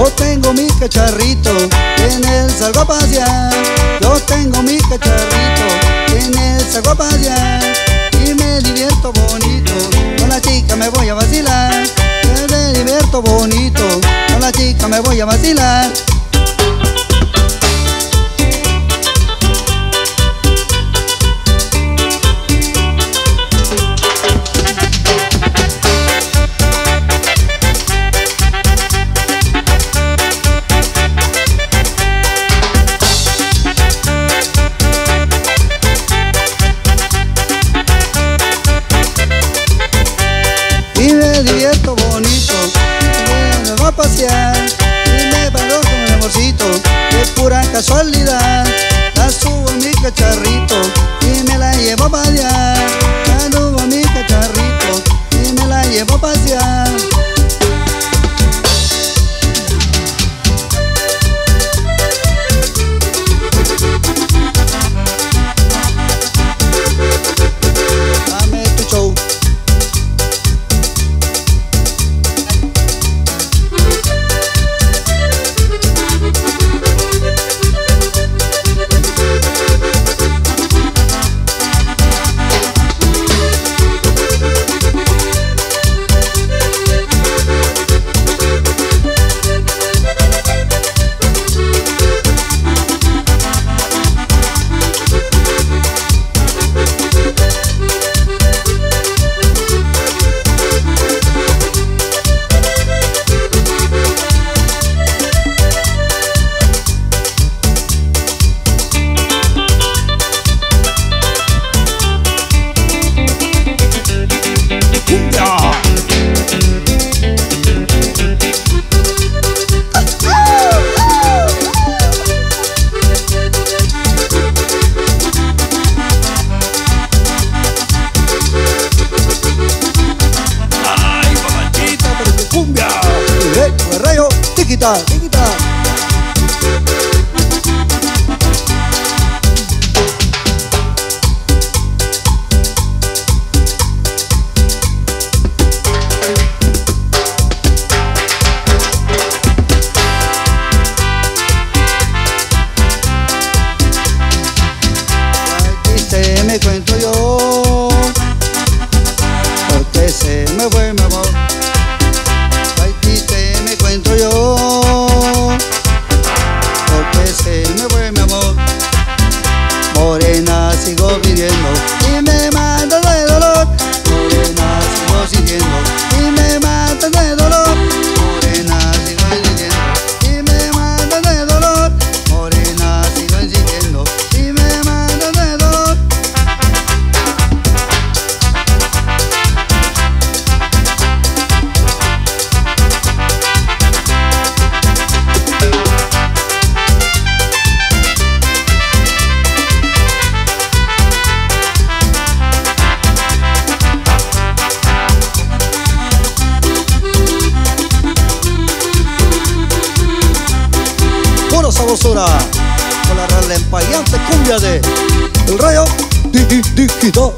Yo tengo mi cacharrito en él salgo a pasear. Yo tengo mi cacharrito en él salgo a pasear. Y me divierto bonito, con la chica me voy a vacilar. Yo me divierto bonito, con la chica me voy a vacilar. Divierto bonito. Me voy a pasear y me paro con el amorcito. Es pura casualidad. ¡Tiquita, sabrosura con la relempayante cumbia de El Rayo Di- Di- Digital.